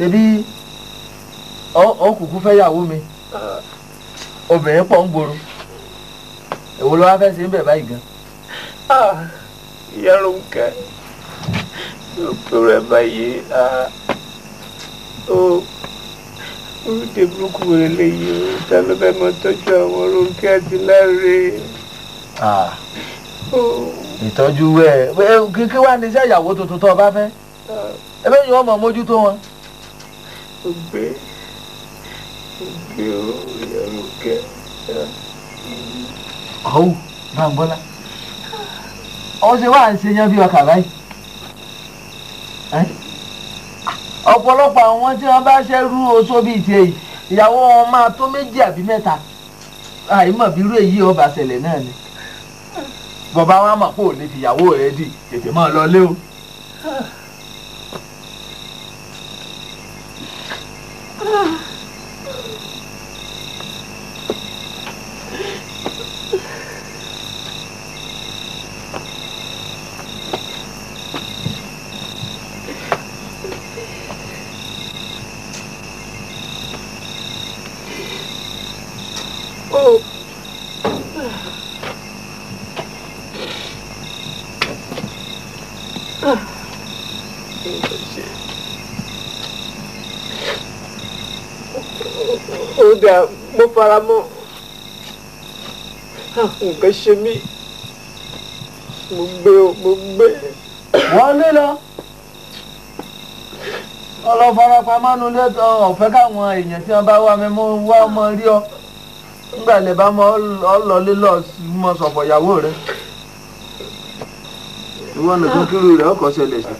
ṣebí ọ kúkú fẹ́ yàwó mi obìnrin pọ̀ ń gbòòrò èwo ló wá fẹ́ ṣe ń bẹ̀ báyìí gan. ìyá Rónkẹ́ òpè rẹ̀ báyìí ó orúkẹ burúkú wẹrẹ léyìí ó ta ló fẹ́ mọ tọ́jú àwọn Rónkẹ́ àti Láre. ìtọ́jú ẹ̀ kíkí wá ní iṣẹ́ ìyàwó tuntun tó o bá fẹ́ ẹ bẹ́ẹ̀ ni wọ́n mọ̀ mójútó wọn. Ògbé ògbé ìyá Rónkẹ́. ọ̀hún Báńgbọ́lá ọ ṣe wá ń ṣe yan bí ọkà báyìí. Ọ̀pọ̀lọpọ̀ àwọn tí wọ́n bá ṣẹ́rú oṣó bíi tiẹ̀ yìí ìyàwó wọn máa tó méjì àbí mẹ́ta. Àìmọ̀ bírú èyí ọba ṣẹlẹ̀ náà ni. Bọ̀bá wa mọ̀ pé ò lè fìyàwó rẹ̀ dì tètè máa lọ lé o. ó dà mo fara mọ́. Nǹkan ṣe mí. Mo gbé o mo gbé. wọ́n lé lọ. Ọlọ́farapa mánu lẹ́tọ̀ ọ̀fẹ́ káwọn èèyàn tí wọ́n bá wá mi mú wá ọmọ rí ọ. Nígbà lè bá mọ ọlọ́lé lọ mọ sọ̀fọ̀ ìyàwó rẹ ìwọ nìkan kiri rẹ ọkọ̀ ṣẹlẹ̀ sí.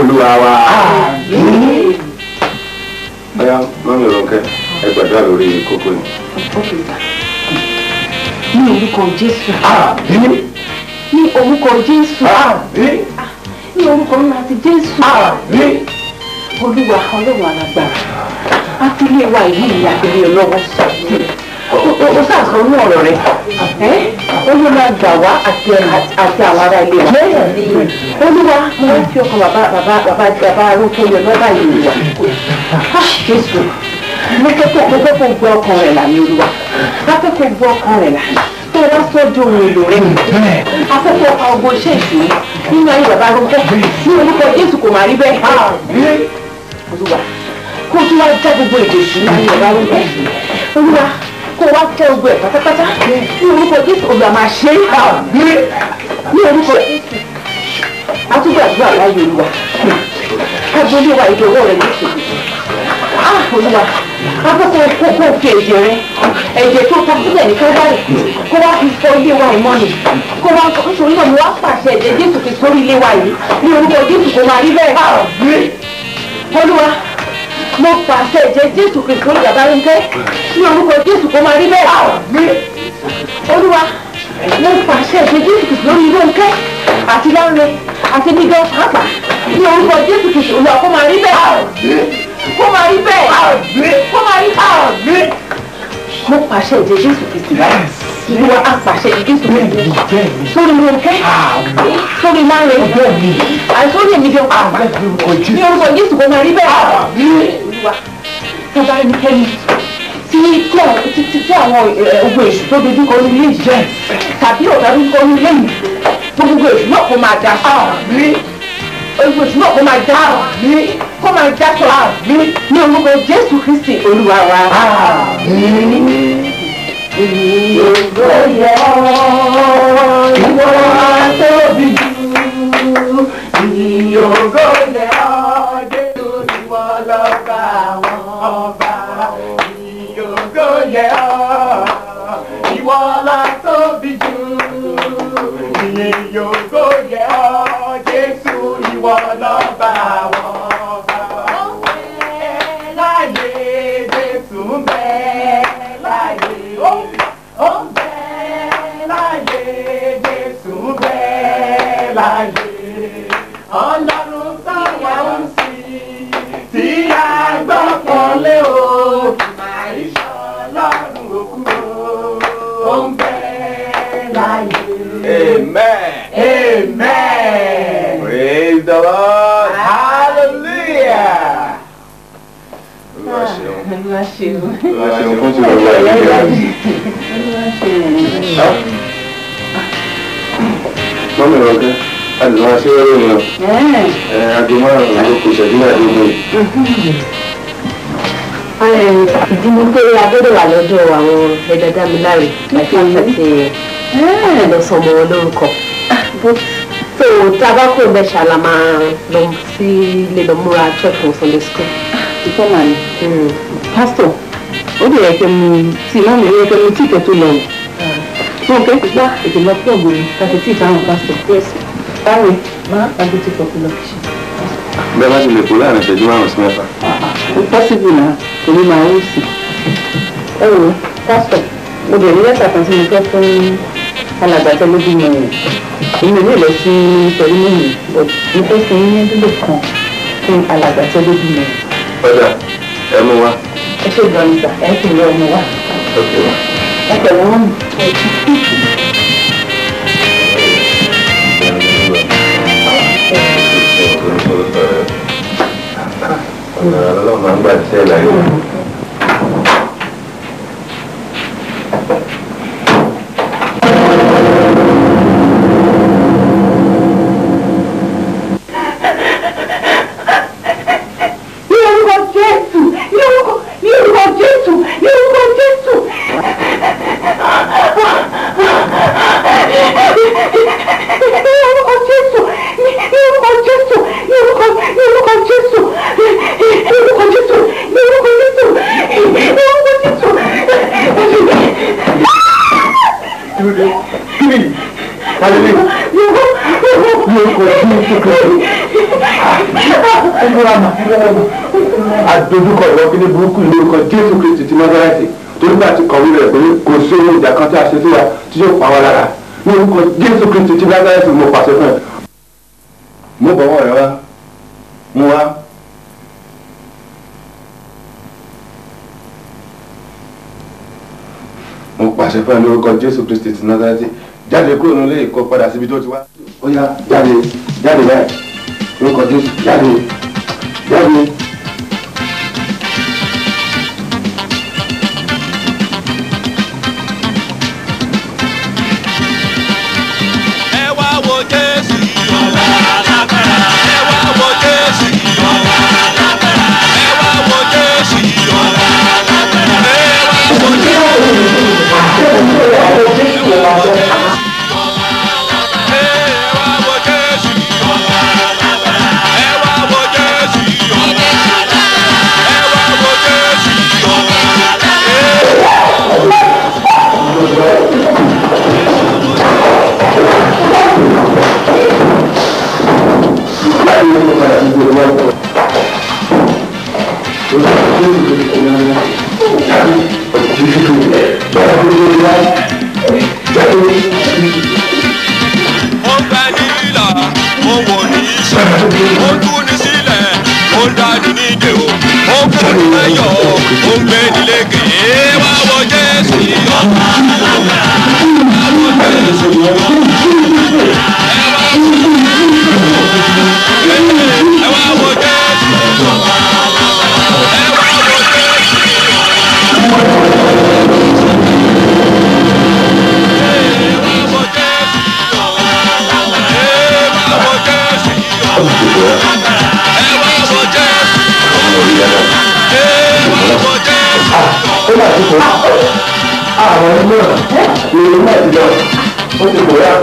olúwa wa. Lórí kókó ni. ní orúkọ jésù. Ní orúkọ jésù. Ní orúkọ ńlá ti jésù. Olúwa ọlọ́run alágbára á fi lé wa yìí ìyàgbére ọlọ́wọ́ sọ o sàṣọ ní ọ̀rọ̀ rẹ. Olúwa gbà wá àti àwọn ará ilé wa. Olúwa mo fi ọkàn bàbá bàbá bàbá arúgbó yọ lọ́ba ìlú wa jésù mo fẹ́ kó mo fẹ́ kó gbọ́ ọkàn rẹ̀ là ní olúwa. Kó gbọ́ ọkàn rẹ̀ là. Tó wá sọ́jú ohun èlò rẹ̀ afẹ́fẹ́ ọkọ̀ ọgbọ́n iṣẹ́ ìṣòro nínú ayé bàbá arúgbó. Ní orúkọ jésù kò má rí bẹ́ẹ̀. Olúwa kó tún wá já gbogbo èdè ìṣúná ayé bàbá arúgbó. Olúwa kó wá tẹ gbogbo ẹ̀ pátápátá. Ní orúkọ jésù olúwa máa ṣe é. Ní orúkọ jésù. Àtúgbò àdúrà olúwa. Agbolé wa ìdòwò rẹ jésù ah olúwa akókò kókó fi ẹ̀jẹ̀ rẹ. Ẹ̀jẹ̀ tó ta sílẹ̀ ní kábàárì kó wá fi fọ ilé wa ìmọ̀ ni. Kó wá nítorí náà mo wá pàṣẹ ẹ̀jẹ̀ jésù fi sórí ilé wa yìí. Ní orúkọ jésù kó máa rí bẹ́ẹ̀. Olúwa mo pàṣẹ ẹ̀jẹ̀ jésù kristu lórí bàbá Rónkẹ́ ní orúkọ jésù kó máa rí bẹ́ẹ̀. Olúwa mo pàṣẹ ẹ̀jẹ̀ jésù kristu lórí Rónkẹ́ àti Láńrẹ àti dídán pàápàá. Ní orúkọ jésù kristu olúwa kó máa rí bẹ́ẹ̀ kó máa rí bẹ́ẹ̀. Kó máa rí bẹ́ẹ̀. Mo pàṣẹ ẹ̀jẹ̀ jésù kristu báyìí olúwa á pàṣẹ ẹ̀jẹ̀ jésù kristu sórí Rónkẹ́ sórí Láńrẹ àti sórí èmi jẹun pàápàá ní orúkọ jésù kó máa rí bẹ́ẹ̀. Tó bá ní kẹ́mi tí tí àwọn àwọn ogun èṣù tó dojú kọ ní ilé yìí. Tàbí ọ̀gá dojú kọ ní ilé yìí. Gbogbo èṣù náà kó máa da ogun èṣù náà kó máa da kó máa da sọ ní orúkọ jésù kristi olúwa wa. Ìyókò yẹ ìwọ tóbi jù. Ìyókò yẹ ọ́ jésù ìwọ lọ́ba àwọn ọba ìyókò yẹ ọ́. Ìwọ la tóbi jù. Ìyókò yẹ ọ́. Jésù ìwọ lọ́ba Amen. Amen. Praise the Lord. Hallelujah. Olúwa ṣeun. Olúwa ṣeun. Olúwa ṣeun fún ti lọ́wọ́ ẹ̀yìn rẹ̀. Olúwa ṣeun. Mọ́mí ọ̀gá, a lè máa ṣe wẹ́rẹ́ wọn. Ẹ́ẹ̀. Ẹ aago márùn-ún ló kù ṣẹ́jú mẹ́ẹ̀ẹ́dógún. ìdí ni pé agbọ́dọ̀ wà lọ́dọ̀ àwọn ẹ̀dá dámiláre láti àtàtì ẹ̀lọ́sọmọ wọn lórúkọ. so tá a bá kó bẹ́ẹ̀ ṣàlà máa lọ sí ilé lọ múra church fún sunday school. Ìfẹ́ màá ní. Pásítọ̀, ó lè yẹ kí mu tí iná mi yẹ kí mu tí ìtẹ́ tó lọ. Fún òkè wá ètò lọ pọ̀ gbòòrò láti tí ìfáwọn pásítọ̀. Báwo máa tàbí tí kò fi lọ kìí ṣe. Bẹ́ẹ̀ bá ti lè kó láàárín ìṣẹ́jú márùn-ún sí mẹ́fà. Ó pọ́sibù náà, èmi máa ń sì. Ẹ wò pásítọ̀, mo bẹ̀rẹ̀ lẹ́tà kan tí mo fẹ́ fún alàgbà tó lójú mi rẹ̀. Èmi ò lè sí sẹ́rímọ́nì, but mo fẹ́ fún yín ní dúdú kan fún alàgbà tó lójú mi rẹ̀. Ọjà, ẹ mú wa. Ẹ ṣe ìgbọ̀nìgbà, ẹ kì í lọ ọmọ wa. Ẹ pẹ̀lú wọn. Ọlọ́run máa ń gbà tí ẹ láyé. Ní orúkọ Jésù! Ní orúkọ ní orúkọ Jésù! Ní orúkọ Jésù! Ní orúkọ Jésù! Ní orúkọ Jésù! Ní orúkọ ní orúkọ Jésù! Ní orúkọ Jésù! Ní orúkọ Jésù! Ní orúkọ Jésù! Kíni? Kálílì. Ní orúkọ Jésù Kristo. Ẹgbẹ́ra mà. Adójúkọ ìwọ kí ní burúkú ní orúkọ Jésù Kristo ti Násárẹ́tì. Torí bá ti kọ̀wé rẹ̀ pé kò sí ohun ìjà kan tí a ṣe sí wa tí yóò pa wá lára. Ní orúkọ Jésù Kristo ti Násárẹ́tì mo pàṣẹ fún ẹ. Mú bọ̀wọ́ rẹ wá. Mú wá. Mo pàṣẹ fún ẹ lórúkọ Jésù Kristi ti Násárẹ́tì. Jáde kúrò nílé ìkọ́ padà síbi tó ti wá. Ó yá jáde jáde báyìí. Lórúkọ Jésù jáde jáde. Ń bẹ nílà ó wò ní iṣẹ́ ń tú ní sílẹ̀ ń dání nídè o ń kó ní lẹ́yọ̀ ń gbé nílé gèé wá wọ jésù ọba alágbára ẹ wá wọ jésù ẹ wá wọ jésù. Ó mà ti kò. Àwọn ẹni náà lè má ti lọ. Ó ti kò yá.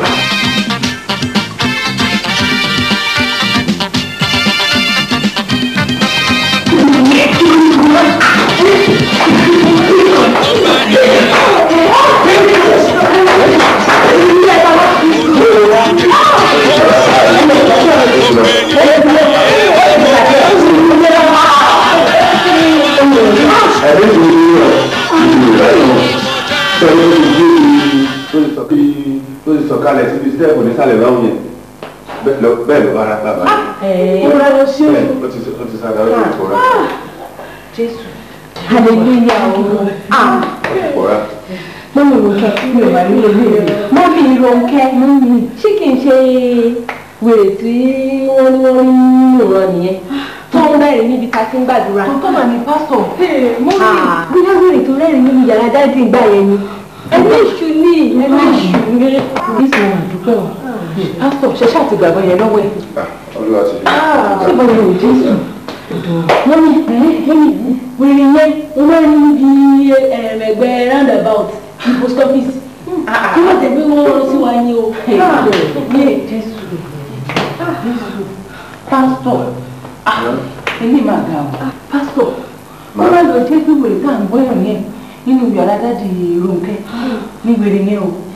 Ó ti sọ bí ó ti sọ kalẹ̀ síbi stẹ́ẹ̀pù nísàlẹ̀ lọ́hùn yẹn. bẹ́ẹ̀ ló bára bàbá ìrora lọ sí òun ó ti ó ti sára ó ti pòórá jésù. Hallelujah ah. Pòórá. mọ́mí Rónkẹ́ mi ò máa rí orí rẹ̀ mọ́mí Rónkẹ́ mọ́mí. Ṣé kìí ṣe wèrè tí wọ́n ní wọ́n ń ràn nìyẹn? Tó ń rẹ́rìn níbi tá a ti ń gbàdúrà. Ọ̀tọ̀ mà ní pásítọ̀. mọ́mí bóyá wèrè tó rẹ́rìn níbi yàrá dájú ìgbà yẹn ni ẹni èṣù ní ẹni èṣù ní. Bísí wọn àdúpẹ́ o. Pásítọ̀ ṣe ṣáà ti gbàgbọ́ yẹn lọ́wọ́ ẹ̀. olúwa ti Ṣé báwo ni Jésù? mọ́mí mọ́mí wèrè yẹn wọ́n máa ń níbi ẹgbẹ́ roundabout ní post office kí wọ́n tẹ̀ pé wọ́n rán sí wa ní o. Ní Jésù. Pásítọ̀. Èmi máa ga o. Pásítọ̀. Wọ́n máa lọ jẹ́ pé wèrè tá à ń gbọ́yàn yẹn nínú yàrá dáàdi Rónkẹ́ ní wèrè yẹn o.